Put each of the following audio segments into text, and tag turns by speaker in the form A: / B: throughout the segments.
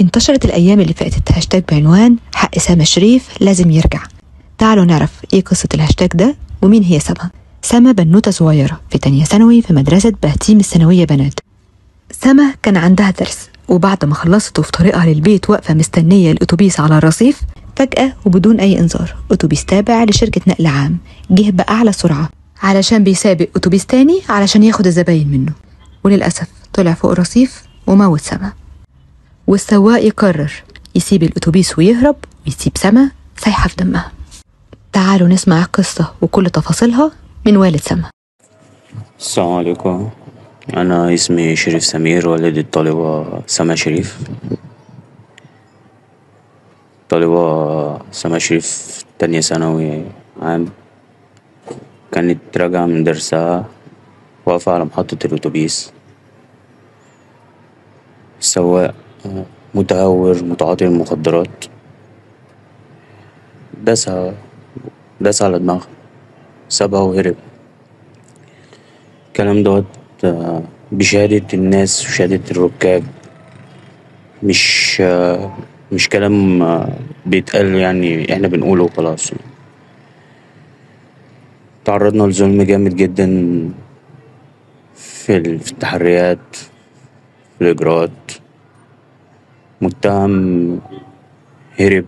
A: انتشرت الأيام اللي فاتت. هاشتاج بعنوان حق سما شريف لازم يرجع. تعالوا نعرف إيه قصة الهاشتاج ده ومين هي سما سما بنوتة صغيرة في تانية ثانوي في مدرسة بهتيم الثانوية بنات. سما كان عندها درس وبعد ما خلصت وفي طريقها للبيت واقفة مستنية الأتوبيس على الرصيف فجأة وبدون أي إنذار أتوبيس تابع لشركة نقل عام. جه بأعلى سرعة علشان بيسابق أتوبيس تاني علشان ياخد الزباين منه. وللأسف طلع فوق الرصيف وموت سما والسواق يقرر. يسيب الأتوبيس ويهرب ويسيب سما سايحة في دمها. تعالوا نسمع القصة وكل تفاصيلها من والد سما.
B: السلام عليكم. أنا اسمي شريف سمير والد الطالبة سما شريف. طالبة سما شريف تانية ثانوي عام. كانت راجعة من درسها واقفة على محطة الأتوبيس. السواق متهور متعاطي المخدرات. داسها داس على دماغها سابها وهرب. الكلام دوت بشهادة الناس وشهادة الركاب مش مش كلام بيتقال يعني إحنا بنقوله وخلاص. تعرضنا لظلم جامد جدا في التحريات في الإجراءات. متهم هرب.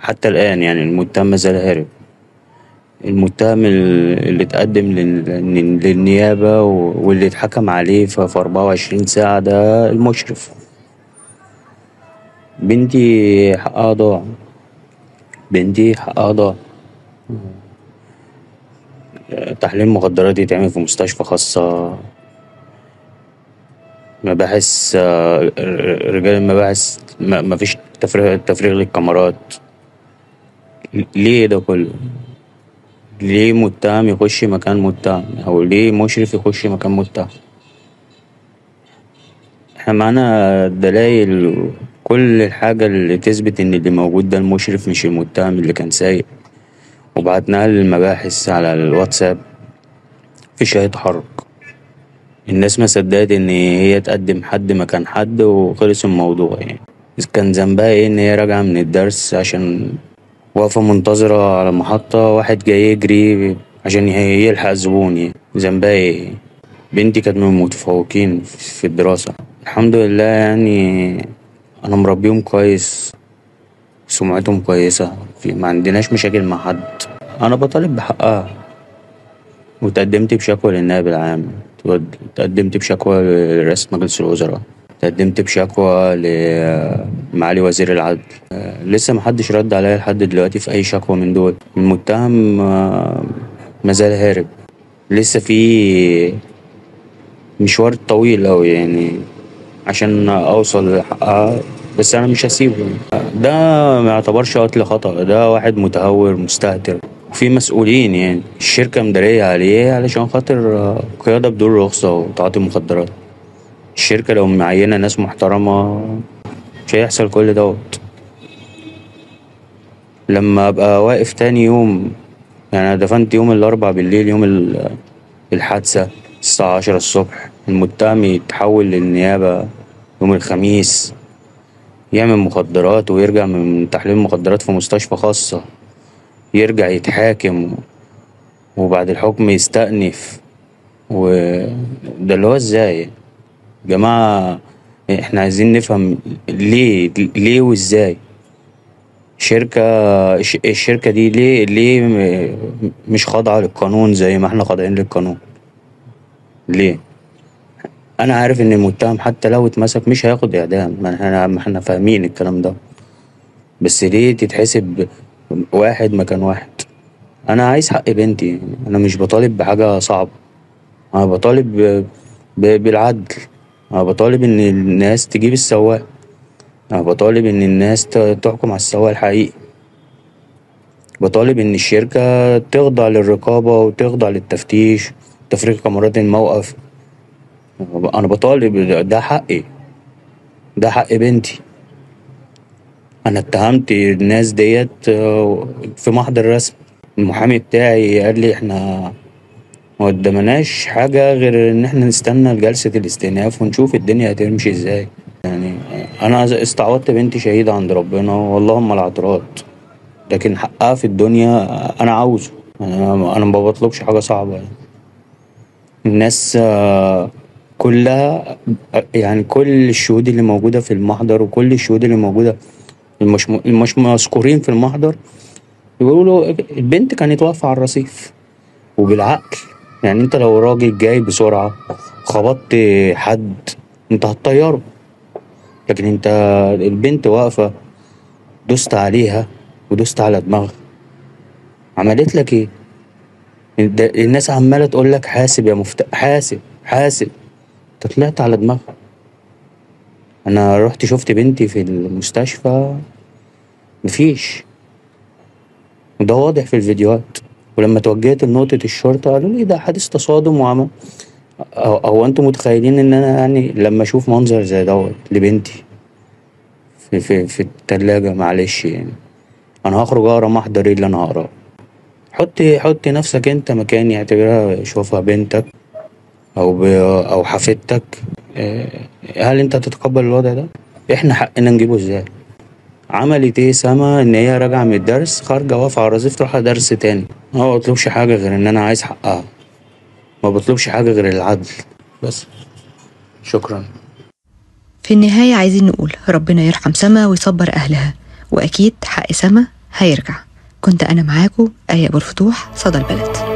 B: حتى الآن يعني المتهم مازال هارب. المتهم اللي اتقدم للنيابة واللي اتحكم عليه في أربعة وعشرين ساعة ده المشرف. بنتي حقها ضاع بنتي حقها ضاع تحليل مخدرات يتعمل في مستشفى خاصة. مباحث رجال المباحث مفيش تفريغ تفريغ للكاميرات. ليه ده كله؟ ليه متهم يخش مكان متهم؟ أو ليه مشرف يخش مكان متهم؟ إحنا معانا دلايل كل الحاجة اللي تثبت إن اللي موجود ده المشرف مش المتهم اللي كان سايق. وبعتناها للمباحث على الواتساب. في شهادة حرق الناس ما صدقت إن هي تقدم حد مكان حد وخلص الموضوع يعني. كان ذنبها إيه إن هي راجعة من الدرس عشان واقفة منتظرة على المحطة واحد جاي يجري عشان يلحق زبون يعني. ذنبها إيه؟ بنتي كانت من المتفوقين في الدراسة. الحمد لله يعني أنا مربيهم كويس سمعتهم كويسة. معندناش مشاكل مع حد. أنا بطالب بحقها وتقدمت بشكوى للنائب العام. وتقدمت بشكوى لرئاسة مجلس الوزراء تقدمت بشكوى لمعالي وزير العدل. لسه محدش رد عليا لحد دلوقتي في أي شكوى من دول. المتهم مازال هارب. لسه في مشوار طويل أوي يعني عشان أوصل لحقها بس أنا مش هسيبه. ده ميعتبرش قتل خطأ ده واحد متهور مستهتر. وفي مسؤولين يعني الشركة مدارية عليه علشان خاطر قيادة بدون رخصة وتعاطي مخدرات الشركة لو معينة ناس محترمة مش هيحصل كل دوت. لما أبقى واقف تاني يوم يعني أنا دفنت يوم الأربع بالليل يوم الحادثة الساعة عشرة الصبح. المتهم يتحول للنيابة يوم الخميس. يعمل مخدرات ويرجع من تحليل مخدرات في مستشفى خاصة. يرجع يتحاكم وبعد الحكم يستأنف. وده اللي هو إزاي؟ جماعة إحنا عايزين نفهم ليه ليه وإزاي؟ شركة الشركة دي ليه ليه مش خاضعة للقانون زي ما إحنا خاضعين للقانون؟ ليه؟ أنا عارف إن المتهم حتى لو اتمسك مش هياخد إعدام. ما إحنا ما إحنا فاهمين الكلام ده. بس ليه تتحسب واحد مكان واحد. أنا عايز حق بنتي أنا مش بطالب بحاجة صعبة. أنا بطالب بالعدل. أنا بطالب إن الناس تجيب السواق. أنا بطالب إن الناس تحكم على السواق الحقيقي. بطالب إن الشركة تخضع للرقابة وتخضع للتفتيش. تفريغ كاميرات الموقف. أنا بطالب ده حقي. ده حق بنتي. أنا اتهمت الناس ديت في محضر رسمي المحامي بتاعي قال لي إحنا مقدمناش حاجة غير إن إحنا نستنى جلسة الاستئناف ونشوف الدنيا هتمشي إزاي. يعني أنا استعوضت بنتي شهيدة عند ربنا واللهم الاعتراض لكن حقها في الدنيا أنا عاوزه. أنا أنا ما بطلبش حاجة صعبة. يعني الناس آه، كلها يعني كل الشهود اللي موجودة في المحضر وكل الشهود اللي موجودة المش المش مذكورين في المحضر يقولوا البنت كانت واقفة على الرصيف وبالعقل. يعني انت لو راجل جاي بسرعة خبطت حد انت هتطيره. لكن انت البنت واقفة دوست عليها ودوست على دماغها. عملت لك إيه؟ الناس عمالة تقول لك حاسب يا مفت حاسب حاسب. انت طلعت على دماغها. أنا رحت شفت بنتي في المستشفى. مفيش. وده واضح في الفيديوهات. ولما توجهت لنقطة الشرطة قالوا لي ده حادث تصادم وعمل. هو أنتوا متخيلين إن أنا يعني لما أشوف منظر زي دوت لبنتي في في في التلاجة معلش يعني. أنا هخرج أقرأ محضر إيه اللي أنا هقراه؟ حط حط نفسك أنت مكاني اعتبرها شوفها بنتك. أو. أو حفيدتك آه، هل أنت تتقبل الوضع ده؟ إحنا حقنا نجيبه إزاي؟ عملت إيه سما إن هي راجعة من الدرس خارجة واقفة على الرصيف تروح درس تاني. ما بطلبش حاجة غير إن أنا عايز حقها ما بطلبش حاجة غير العدل. بس. شكرا.
A: في النهاية عايزين نقول ربنا يرحم سما ويصبر أهلها. وأكيد حق سما هيرجع. كنت أنا معاكم آية أبو الفتوح صدى البلد.